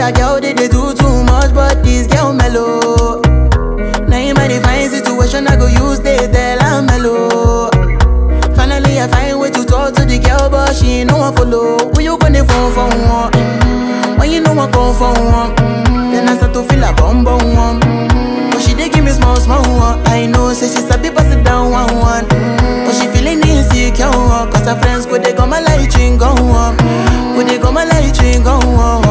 other girl they, they do too much, but this girl mellow. Now in my divine situation, I go use they tell I'm mellow. Finally, I find way to talk to the girl, but she ain't no one follow. Who you gonna phone for one? Mm-hmm. When you know I come for one, mm-hmm. then I start to feel a bum bum one. Mm-hmm. But she dey give me small small one. I know, say she sabi pass it down one one. Mm-hmm. But she feeling insecure, cause her friends go they go my light ring go on, go they go my light ring go on.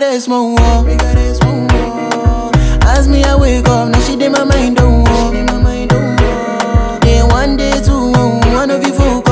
See me got a small wall. As me I wake up, now she did my mind don't walk. Then one day two, oh, one of you folk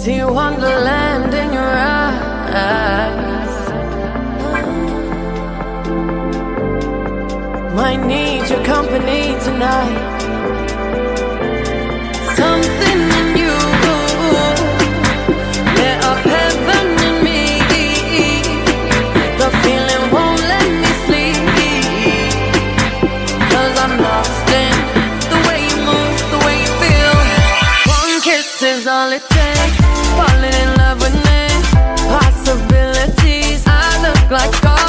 See wonderland in your eyes. Might need your company tonight. Something. all it takes. Falling in love with me, possibilities. I look like.